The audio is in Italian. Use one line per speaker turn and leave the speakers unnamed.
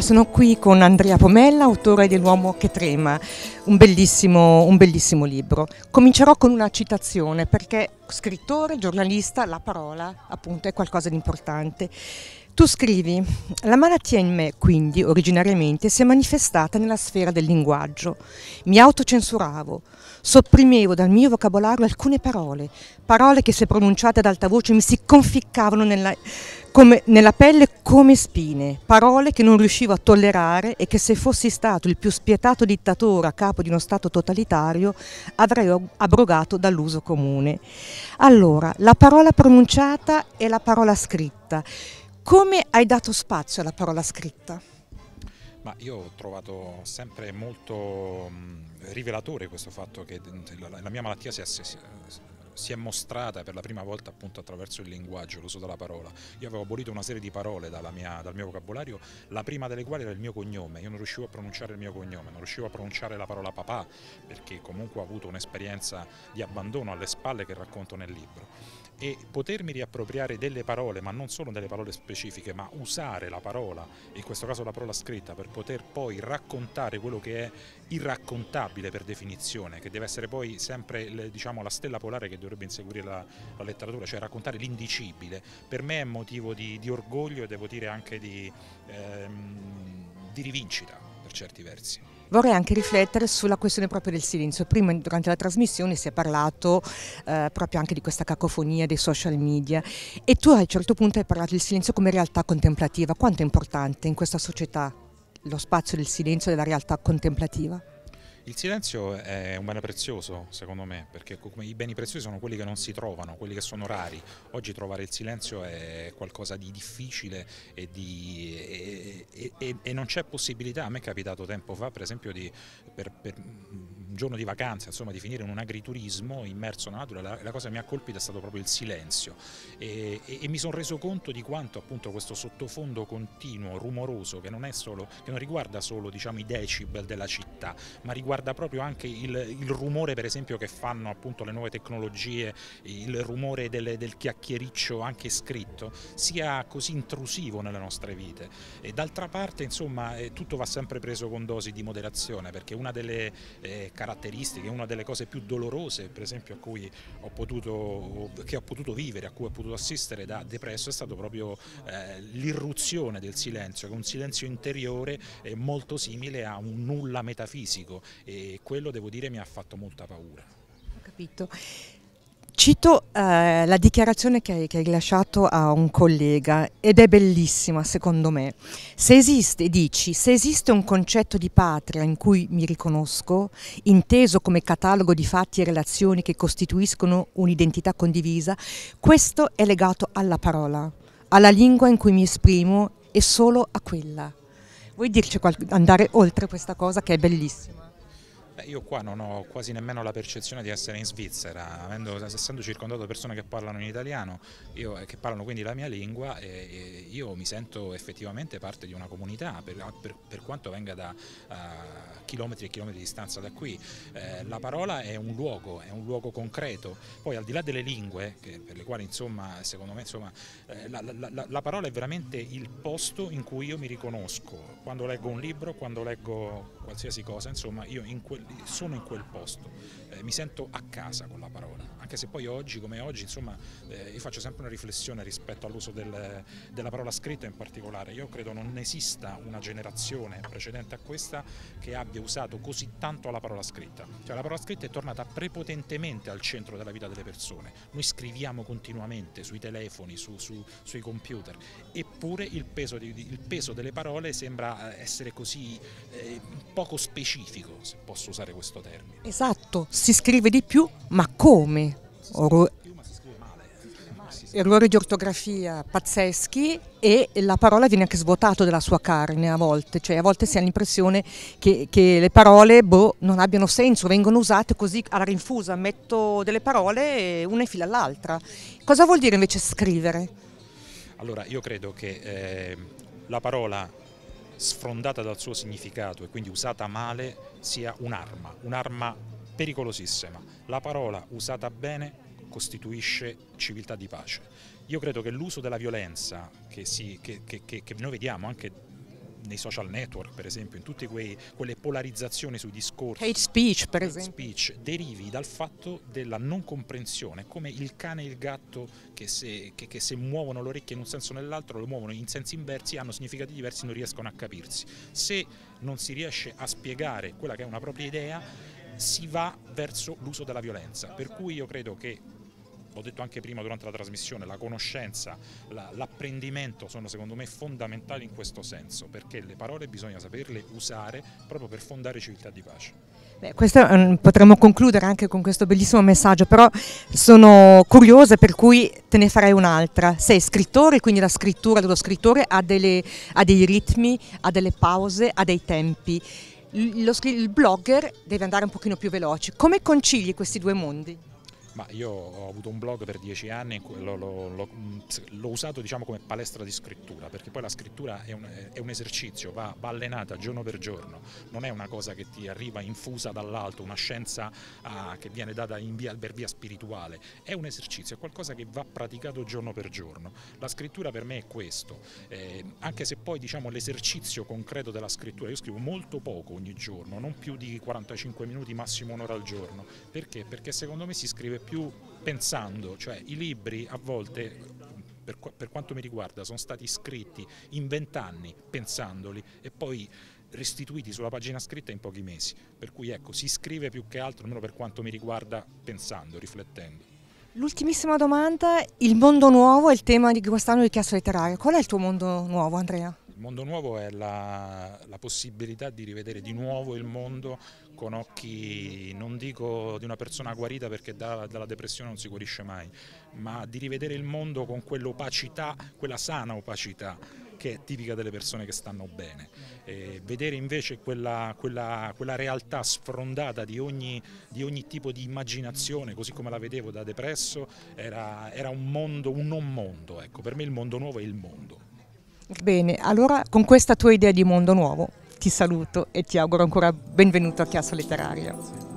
Sono qui con Andrea Pomella, autore dell'Uomo che trema, un bellissimo, un bellissimo libro. Comincerò con una citazione perché scrittore, giornalista, la parola appunto è qualcosa di importante. Tu scrivi, la malattia in me quindi originariamente si è manifestata nella sfera del linguaggio. Mi autocensuravo, sopprimevo dal mio vocabolario alcune parole, parole che se pronunciate ad alta voce mi si conficcavano nella, come, nella pelle come spine, parole che non riuscivo a tollerare e che se fossi stato il più spietato dittatore a capo di uno Stato totalitario avrei abrogato dall'uso comune. Allora, la parola pronunciata e la parola scritta. Come hai dato spazio alla parola scritta?
Ma io ho trovato sempre molto rivelatore questo fatto che la mia malattia si è, si è mostrata per la prima volta appunto attraverso il linguaggio, l'uso della parola. Io avevo abolito una serie di parole mia, dal mio vocabolario, la prima delle quali era il mio cognome, io non riuscivo a pronunciare il mio cognome, non riuscivo a pronunciare la parola papà perché comunque ho avuto un'esperienza di abbandono alle spalle che racconto nel libro e potermi riappropriare delle parole, ma non solo delle parole specifiche, ma usare la parola, in questo caso la parola scritta, per poter poi raccontare quello che è irraccontabile per definizione, che deve essere poi sempre diciamo, la stella polare che dovrebbe inseguire la, la letteratura, cioè raccontare l'indicibile, per me è motivo di, di, orgoglio e devo dire anche di, ehm, di rivincita per certi versi.
Vorrei anche riflettere sulla questione proprio del silenzio. Prima durante la trasmissione si è parlato eh, proprio anche di questa cacofonia dei social media e tu a un certo punto hai parlato del silenzio come realtà contemplativa. Quanto è importante in questa società lo spazio del silenzio e della realtà contemplativa?
Il silenzio è un bene prezioso secondo me perché i beni preziosi sono quelli che non si trovano, quelli che sono rari. Oggi trovare il silenzio è qualcosa di difficile e, di, e, e, e non c'è possibilità. A me è capitato tempo fa per esempio di, per, per un giorno di vacanza, insomma, di finire in un agriturismo immerso nella natura, la, la cosa che mi ha colpito è stato proprio il silenzio e, mi sono reso conto di quanto appunto questo sottofondo continuo, rumoroso, che non, solo, che non riguarda solo diciamo, i decibel della città, ma riguarda proprio anche il, il, rumore per esempio che fanno appunto le nuove tecnologie, il rumore del, del chiacchiericcio anche scritto, sia così intrusivo nelle nostre vite. E d'altra parte insomma eh, tutto va sempre preso con dosi di moderazione perché una delle eh, caratteristiche, una delle cose più dolorose per esempio ho potuto, che ho potuto vivere, a cui ho potuto assistere da depresso è stato proprio eh, l'irruzione del silenzio, che è un silenzio interiore molto simile a un nulla metafisico e quello devo dire mi ha fatto molta paura.
Ho capito. Cito eh, la dichiarazione che hai, che hai, rilasciato a un collega ed è bellissima secondo me. Se esiste, dici, se esiste un concetto di patria in cui mi riconosco, inteso come catalogo di fatti e relazioni che costituiscono un'identità condivisa, questo è legato alla parola, alla lingua in cui mi esprimo e solo a quella. Vuoi dirci andare oltre questa cosa che è bellissima?
Io qua non ho quasi nemmeno la percezione di essere in Svizzera, avendo, essendo circondato da persone che parlano in italiano, io, eh, che parlano quindi la mia lingua, e, e io mi sento effettivamente parte di una comunità, per, per, per quanto venga da uh, chilometri e chilometri di distanza da qui. Eh, la parola è un luogo, è un luogo concreto, poi al di là delle lingue, per le quali insomma, secondo me insomma, eh, la, la, la parola è veramente il posto in cui io mi riconosco, quando leggo un libro, quando leggo qualsiasi cosa, insomma io in quel, sono in quel posto, eh, mi sento a casa con la parola, anche se poi oggi come oggi insomma eh, io faccio sempre una riflessione rispetto all'uso del, della parola scritta in particolare, io credo non esista una generazione precedente a questa che abbia usato così tanto la parola scritta, cioè la parola scritta è tornata prepotentemente al centro della vita delle persone, noi scriviamo continuamente sui telefoni, su, su, sui computer, eppure il peso, di, il peso, delle parole sembra eh, essere così eh, poco specifico, se posso usare questo termine.
Esatto, si scrive di più, ma come? Or errori di ortografia pazzeschi e la parola viene anche svuotata della sua carne a volte, cioè a volte si ha l'impressione che, che, le parole boh, non abbiano senso, vengono usate così alla rinfusa, metto delle parole una in fila all'altra. Cosa vuol dire invece scrivere?
Allora io credo che eh, la parola sfrondata dal suo significato e quindi usata male sia un'arma, un'arma pericolosissima. La parola usata bene costituisce civiltà di pace. Io credo che l'uso della violenza che, si, che, che, che noi vediamo anche nei social network per esempio, in tutte quei, quelle polarizzazioni sui discorsi.
Hate speech per
hate
esempio.
Speech, derivi dal fatto della non comprensione, come il cane e il gatto che se, che, che se muovono le orecchie in un senso o nell'altro lo muovono in sensi inversi, hanno significati diversi, non riescono a capirsi. Se non si riesce a spiegare quella che è una propria idea, si va verso l'uso della violenza, per cui io credo che ho detto anche prima durante la trasmissione, la conoscenza, l'apprendimento sono secondo me fondamentali in questo senso, perché le parole bisogna saperle usare proprio per fondare civiltà di pace.
Beh, questo um, potremmo concludere anche con questo bellissimo messaggio, però sono curiosa per cui te ne farei un'altra. Sei scrittore, quindi la scrittura dello scrittore ha, delle, ha dei ritmi, ha delle pause, ha dei tempi. Lo, il blogger deve andare un pochino più veloce. Come concili questi due mondi?
Ma io ho avuto un blog per dieci anni, l'ho, usato diciamo, come palestra di scrittura, perché poi la scrittura è un, è un esercizio, va, va, allenata giorno per giorno, non è una cosa che ti arriva infusa dall'alto, una scienza ah, che viene data via, per via spirituale, è un esercizio, è qualcosa che va praticato giorno per giorno. La scrittura per me è questo, eh, anche se poi diciamo, l'esercizio concreto della scrittura, io scrivo molto poco ogni giorno, non più di 45 minuti, massimo un'ora al giorno, perché? Perché secondo me si scrive più pensando, cioè i libri a volte per, per, quanto mi riguarda sono stati scritti in vent'anni pensandoli e poi restituiti sulla pagina scritta in pochi mesi, per cui ecco si scrive più che altro, almeno per quanto mi riguarda, pensando, riflettendo.
L'ultimissima domanda, il mondo nuovo è il tema di quest'anno di Chiasso Letterario, qual è il tuo mondo nuovo Andrea?
Mondo nuovo è la, la, possibilità di rivedere di nuovo il mondo con occhi, non dico di una persona guarita perché da, dalla depressione non si guarisce mai, ma di rivedere il mondo con quell'opacità, quella sana opacità che è tipica delle persone che stanno bene. E vedere invece quella, quella, quella realtà sfrondata di ogni, di ogni, tipo di immaginazione, così come la vedevo da depresso, era, era un mondo, un non mondo. Ecco, per me il mondo nuovo è il mondo.
Bene, allora con questa tua idea di mondo nuovo ti saluto e ti auguro ancora benvenuto a Chiasso Letterario.